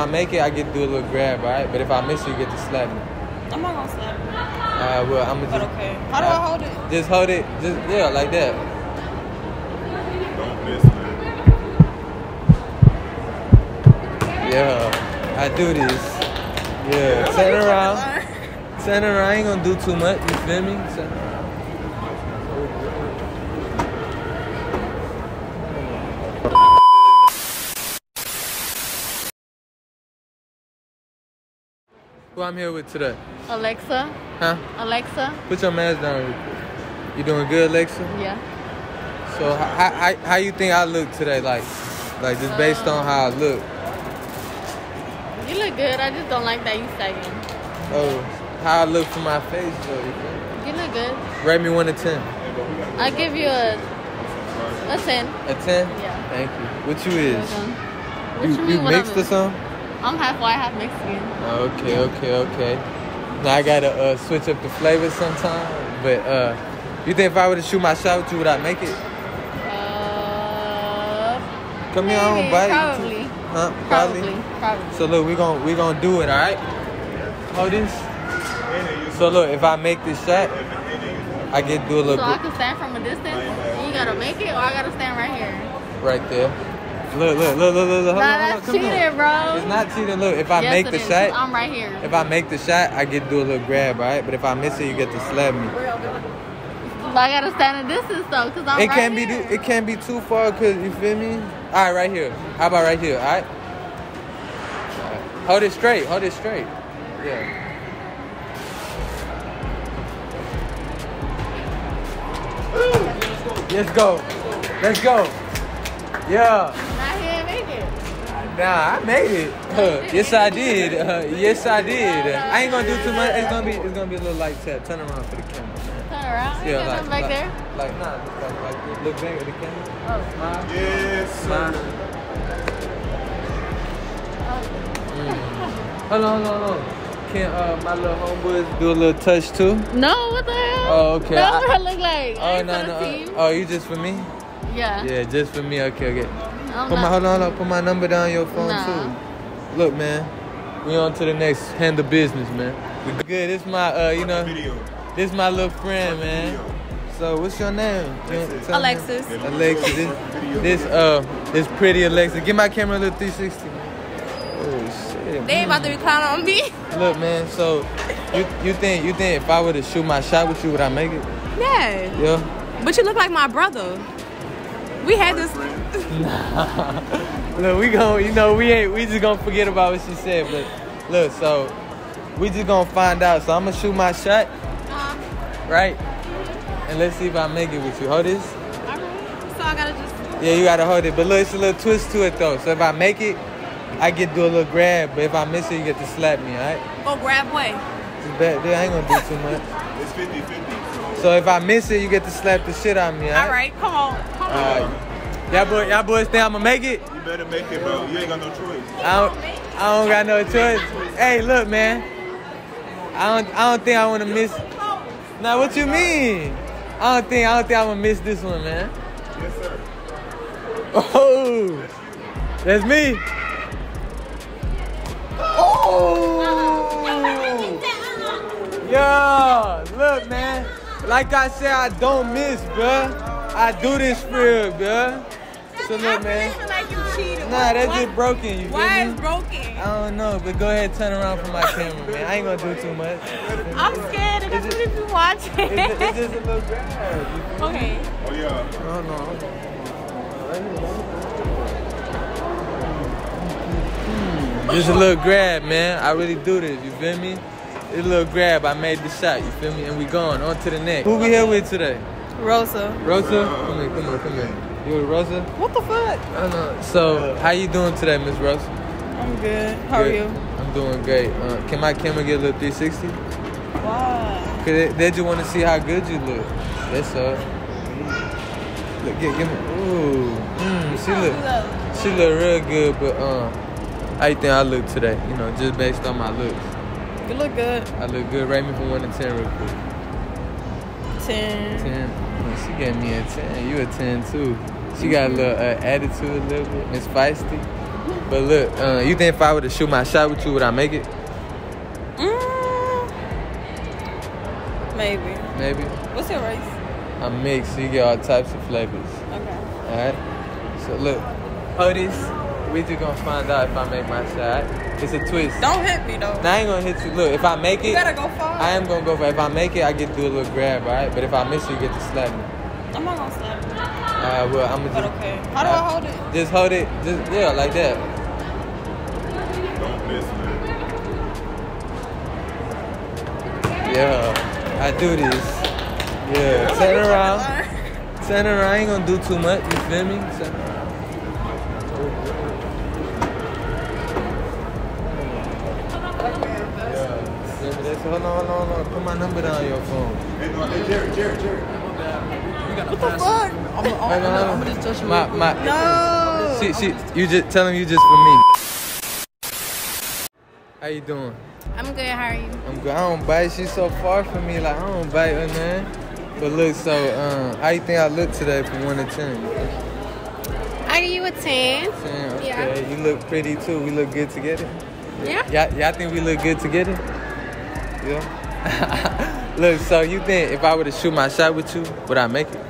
I make it, I get to do a little grab, right? But if I miss it, you get to slap me. I'm not gonna slap you. Uh, well, I'm gonna But just. okay. How do I hold it? Just hold it, just yeah, like that. Don't miss, man. Yeah, I do this. Yeah, turn around, turn around. I ain't gonna do too much. You feel me? Turn around. Who I'm here with today? Alexa, Huh? Alexa, Put your mask down. You doing good, Alexa? yeah. So how, how, how you think I look today? Like, like just based on how I look. You look good. I just don't like that you sagging. Oh, how I look for my face though. You? You look good. Rate me one to ten. I give you a a ten. A ten? Yeah. Thank you. What you is? What You, you, you mixed or something? I'm half white, half Mexican. Okay, okay, okay. Now I gotta uh, switch up the flavors sometime. But uh, you think if I were to shoot my shot with you, would I make it? Uh, Come here, I don't bite you. Probably. Huh? Probably. Probably. So look, we gon' we gonna do it, all right? Hold this. So look, if I make this shot, I get to do a little So I bit can stand from a distance. You gotta make it, or I gotta stand right here. right there. Look, look, look, look, look, look. Nah, that's on. cheating, bro. It's not cheating. Look, if I yes, make the is, shot, I'm right here. if I make the shot, I get to do a little grab, right? But if I miss it, you get to slap me. I gotta stand a distance though, cause I'm It right can't be here. too, it can't be too far, cause you feel me. All right, right here. How about right here? All right. All right. Hold it straight. Hold it straight. Yeah. Let's go. Let's go. Yeah. Nah, I made it. Huh. Yes, I did. Uh, yes, I did. I ain't gonna do too much. It's gonna be, it's gonna be a little light tap. Turn around for the camera. man. Turn around. Yeah, Yeah, like, back like, there. like, nah, like, like, look back at the camera. Oh. Smile. Yes, Smile. sir. Hold on, hold on, hold on. Can uh, my little homeboys do a little touch too? No, what the hell? Oh, okay. That's I- what I look like. Oh no no. uh. Oh, you just for me? Yeah. Yeah, just for me. Okay, okay. I'm Put my not- hold on, hold on. Put my number down on your phone Nah. too. Look, man. We on to the next handle business, man. We good. This my uh, you know, Video. this my little friend, man. So what's your name? You want to tell me? Alexis. This, this uh, this pretty Alexis. Give my camera a little 360. Oh shit. They ain't about to be clowning on me. Look, man. So, you you think you think if I were to shoot my shot with you, would I make it? Yeah. Yeah. But you look like my brother. We had this. Look, we gon' you know we ain't we just gonna forget about what she said, but look, so we just gonna find out. So I'm gonna shoot my shot, uh-huh. right? And let's see if I make it with you. Hold this. alright. So I gotta just. Yeah, you gotta hold it. But look, it's a little twist to it though. So if I make it, I get to do a little grab. But if I miss it, you get to slap me, alright? Go grab way. Just bet, I ain't gonna do too much. It's 50 50. So if I miss it, you get to slap the shit out of me, alright? Alright, come on. Come on. Alright. Y'all, boy, y'all boys think I'ma make it? You better make it, bro. You ain't got no choice. I don't, I don't got no choice. Hey, look, man. I don't, I don't think I want to miss. Now, what you mean? I don't think, I don't think I'm gonna miss this one, man. Yes, sir. Oh, that's me. Oh, yeah. Look, man. Like I said, I don't miss, bruh. I do this for real, bruh. So look, man. like you cheated. Nah, that's just broken. You feel Why me? is broken? I don't know, but go ahead, turn around for my camera, man. I ain't gonna do too much. I'm scared of Is this it- if you watching. It's, it's just a little grab. you feel me? okay. Oh, yeah. Hold on, hold on. Hmm, Just a little grab, man. I really do this. You feel me? It's a little grab. I made the shot. You feel me? And we going on to the next. Who we here with today? Rosa. Rosa? Come here, come here, come here. You with Rosa? What the fuck? I don't know. So, how you doing today, Miss Rosa? I'm good. How are you? I'm doing great. Uh, can my camera get a little 360? Why? Cause they, they just want to see how good you look. That's all. Look, give, give me. Ooh, mm, she look, she look real good. But um, how you think I look today? You know, just based on my looks. You look good. I look good. Rate me from one to ten, real quick. Ten. Ten. Oh, she gave me a ten. You a ten too. She got a little uh, attitude, a little bit. Miss Feisty. But look, uh, you think if I were to shoot my shot with you, would I make it? Mm, maybe. Maybe. What's your race? I'm mixed, so you get all types of flavors. Okay. Alright? So look, hold this. We just gonna find out if I make my shot. It's a twist. Don't hit me though. Now I ain't gonna hit you. Look, if I make You it, gotta go far. I am gonna go for it. If I make it, I get to do a little grab, alright? But if I miss you, you get to slap me. I'm not gonna slap you. Alright, well, I'm gonna just. okay. How do I hold it? Just hold it. Just, yeah, like that. Don't miss, man. Yeah, I do this. Yeah, turn around. Turn around. I ain't gonna do too much. You feel me? Turn around. Hold on, hold on, hold on. Put my number down on your phone. Hey, no, hey, Jerry, Jared, Jared. What the fuck? Hold on, hold on. My, my, No. she, she, you just tell him you just for me. How you doing? I'm good. How are you? I'm good. I don't bite. She's so far from me. Like I don't bite her, man. But look, so um, how you think I look today from one to ten? I give you a 10. Ten. Okay. Yeah. You look pretty too. We look good together. Yeah. Y'all, y'all think we look good together? Yeah. look, so you think if I were to shoot my shot with you, would I make it?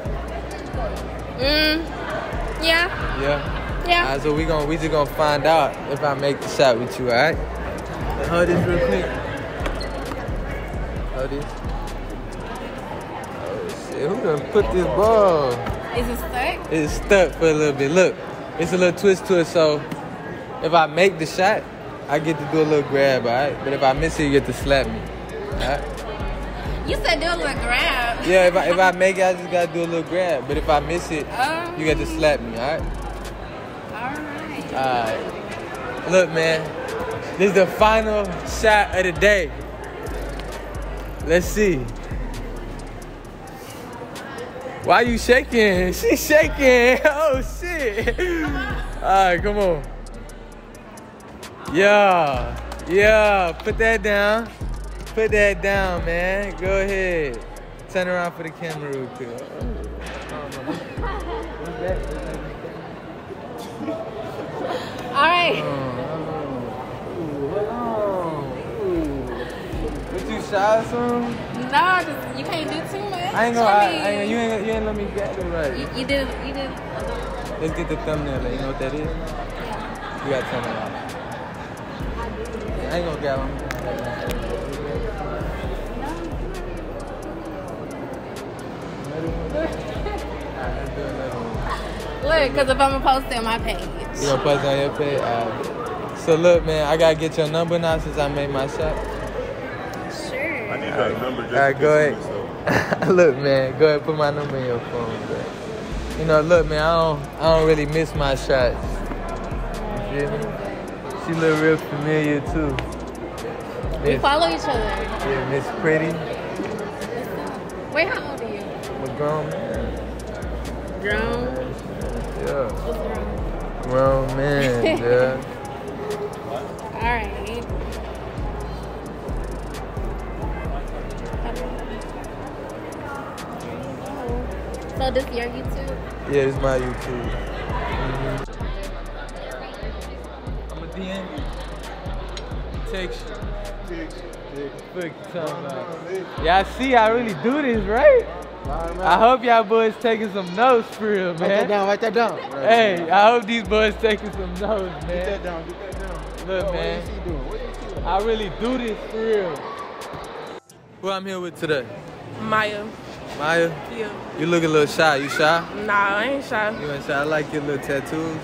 Mm. Yeah. Yeah. Yeah. Alright, so we gonna we just gonna find out if I make the shot with you, alright? Hold this real quick. Hold this. Oh shit, who done put this ball? Is it stuck? It's stuck for a little bit. Look, it's a little twist to it, so if I make the shot, I get to do a little grab, alright? But if I miss it, you get to slap me. You said do a little grab. Yeah, if I if I make it, I just gotta do a little grab. But if I miss it, Um, you got to slap me, alright? Alright. Alright. Look, man. This is the final shot of the day. Let's see. Why you shaking? She's shaking. Oh shit. Alright, come on. Yeah. Yeah. Put that down. Put that down, man. Go ahead. Turn around for the camera real quick. Oh, What's that? What's that? Alright. What you shy some? No, just, you can't do too much. I ain't gonna. I, I ain't, you ain't. You ain't let me get it right. you, didn't you did. You did. Let's get the thumbnail. Like, you know what that is? Yeah. You gotta turn it off. I ain't gonna get one. Look, because if I'm gonna post it on my page. You gonna post it on your page? Alright. So look, man, I gotta get your number now since I made my shot. Sure. I need that number just Alright, go ahead. you miss out. look, man, go ahead, put my number in your phone, bro. You know, look, man, I don't, I don't really miss my shots. You feel me? She look real familiar too. We Miss, follow each other. yeah, Miss Pretty, Wait, how old are you? I'm a grown man. Grown. Yeah, What's grown? grown man, yeah. Alright. So this is your YouTube? Yeah, this is my YouTube. Mhm. I'm a DM. Text you. Fuck you talking about. Y'all see I really do this, right? I hope y'all boys taking some notes for real, man. Write that man. down, write that down. Hey, I hope these boys taking some notes, man. Get that down, get that down. Look, Oh, man. What is he doing? What is he doing? I really do this for real. Who I'm here with today? Maya. Maya, Yeah. you look a little shy. You shy? Nah, I ain't shy. You ain't shy. I like your little tattoos.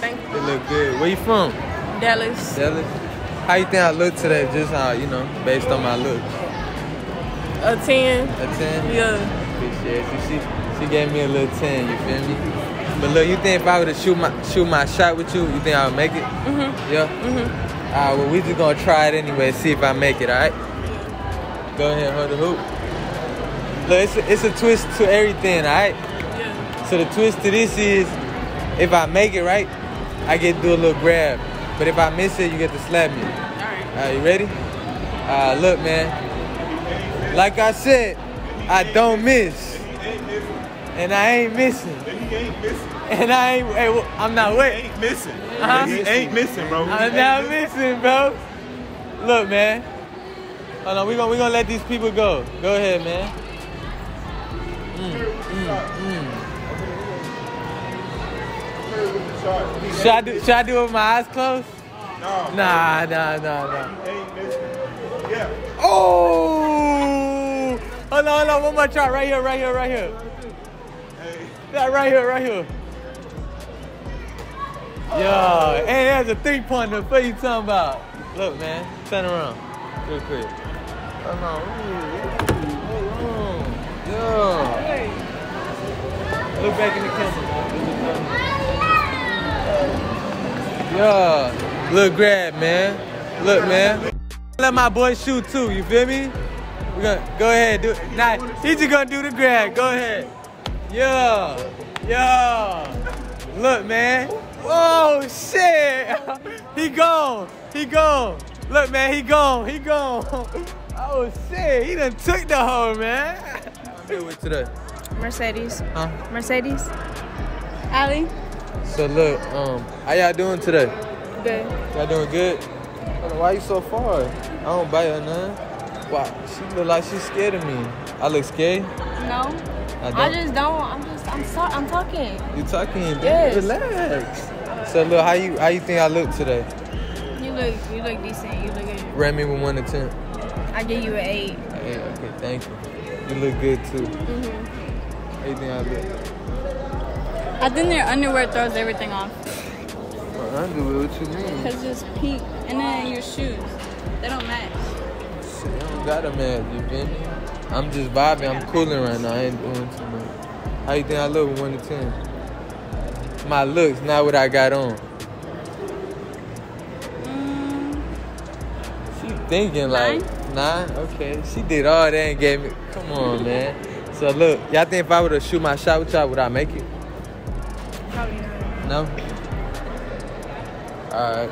Thank you. They you. look good. Where you from? Dallas. Dallas. How you think I look today? Just how you know, based on my look. A 10. A ten. Yeah. You. She she gave me a little ten. You feel me? But look, you think if I were to shoot my shoot my shot with you, you think I would make it? Mhm. Yeah. Mhm. Alright, well we just gonna try it anyway. See if I make it. All right. Go ahead, hold the hoop. Look, it's a, it's a twist to everything. All right. Yeah. So the twist to this is, if I make it right, I get to do a little grab. But if I miss it, you get to slap me. Alright. Alright, you ready? Uh, look, man. Like I said, I don't miss. And I ain't missing. Then you ain't missing. And I ain't, hey, I'm not wait. ain't missing. Uh-huh. He ain't missing, bro. I'm not missing, bro. Look, man. Hold on, we gonna we gonna let these people go. Go ahead, man. Mm, mm, mm. Should I do Should I do it with my eyes closed? No, Nah, nah, nah, nah. ain't missing. Yeah. Oh! Oh, hold on, hold on. One more try. Right here, right here, right here. Hey. Yeah, right here, right here. Yo, hey, that's a three pointer. What you talking about? Look, man, turn around real quick. Hold on. Yo. Look back in the camera. Yeah. Look, grab, man. Look, man. Let my boy shoot too. You feel me? We gonna go ahead. Do it. Nah, he just gonna do the grab. Go ahead. Yeah. Yeah. Look, man. Whoa, shit. He gone. He gone. Look, man, he gone. He gone. Oh, shit. He done took the hoe, man. I'm here with today. Mercedes. Huh? Mercedes. Ali. So, look, um, how y'all doing today? Good. Y'all doing good? Hold on, Why you so far? I don't buy her none. Why? She look like she's scared of me. I look scared? No. I don't. I just don't. I'm just. I'm sorry. I'm talking. You talking? Yes. Relax. So look, how you how you think I look today? You look. You look decent. You look good. Rate me with one to ten. I give you an eight. Hey, okay, thank you. You look good too. Mm-hmm. How you think I look? I think your underwear throws everything off. My underwear, what you mean? Cause it's pink, and then your shoes. They don't match. Don't got a man, you feel me? I'm just vibing, I'm cooling right now, I ain't doing too much. How you think I look with one to ten? My looks, not what I got on. Mm, She thinking like nine. Okay, she did all that and gave me. Come on, man. So look, y'all think if I were to shoot my shot with y'all, would I make it? probably not. No. All right.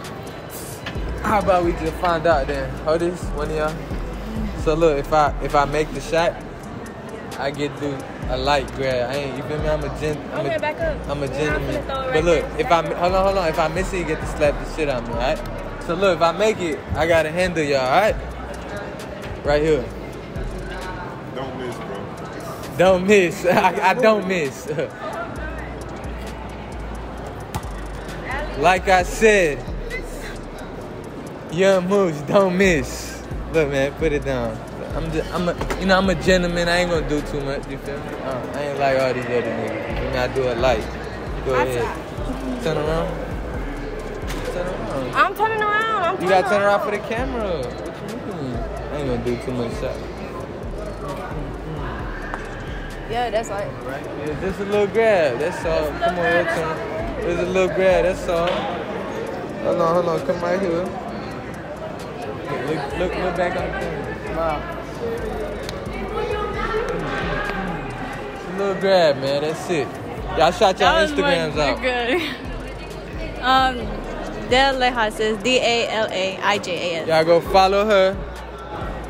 How about we just find out then? Hold this, one of y'all. So look, if I if I make the shot, I get to do a light grab. I ain't. You feel me? I'm a gent. I'm Okay, a, back up. I'm a gentleman. finna throw But look, there. if I up. hold on, hold on. If I miss it, you get to slap the shit out of me, alright? So look, if I make it, I gotta handle y'all, alright? Right here. Don't miss, bro. Don't miss. I, I don't miss. like I said, Yung Mooch, don't miss. Look, man, put it down. I'm just, I'm a, you know, I'm a gentleman. I ain't gonna do too much. You feel me? Uh, I ain't like all these other niggas. You me? I do it light. Go ahead. Turn around. Turn around. I'm turning around. I'm You gotta turn around for the camera. What you mean? I ain't gonna do too much shot. Yeah, that's like. Right? Yeah, just a little grab. That's all. Come on, your turn. Just a little grab. That's all. Hold on, hold on. Come right here. Look, look, look back on the camera. Just a little grab, man. That's it. Y'all shot y'all That was my- Instagrams out. You're good. um, Del is D A L A I J A S. Y'all go follow her.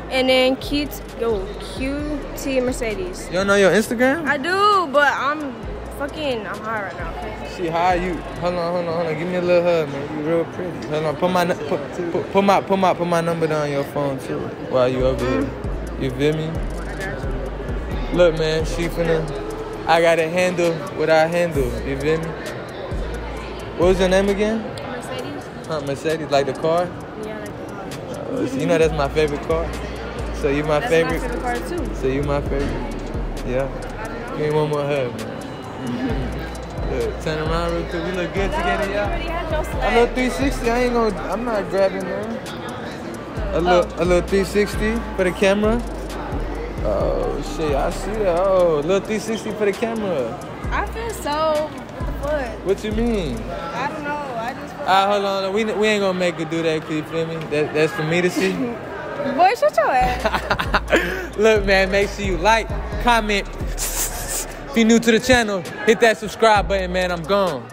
And then Q, yo, QT Mercedes. You don't know your Instagram? I do, but I'm fucking, I'm high right now, okay? She high you. Hold on, hold on, hold on. Give me a little hug, man. You real pretty. Hold on. Put my put, put, put my put my put my number down on your phone too while you over here. You feel me? Look, man. She finna. I gotta handle what I handle. You feel me? What was your name again? Mercedes? Huh, Mercedes, like the car. Yeah, like the car. Uh, so you know that's my favorite car. So you my That's favorite. my favorite car too. So you my favorite. Yeah. Give me one more hug, man. Look, turn around real quick. We look good together, y'all. already had your A little 360. I ain't gonna. I'm not grabbing man. A little, a little 360 for the camera. Oh shit, I see that. Oh, a little 360 for the camera. I feel so. What you mean? I don't know. I just feel. Ah, hold on. We, we ain't gonna make her do that. 'cause You feel me? That, that's for me to see. Boy, shut your ass. Look, man, make sure you like, comment. If you're new to the channel, hit that subscribe button, man. I'm gone.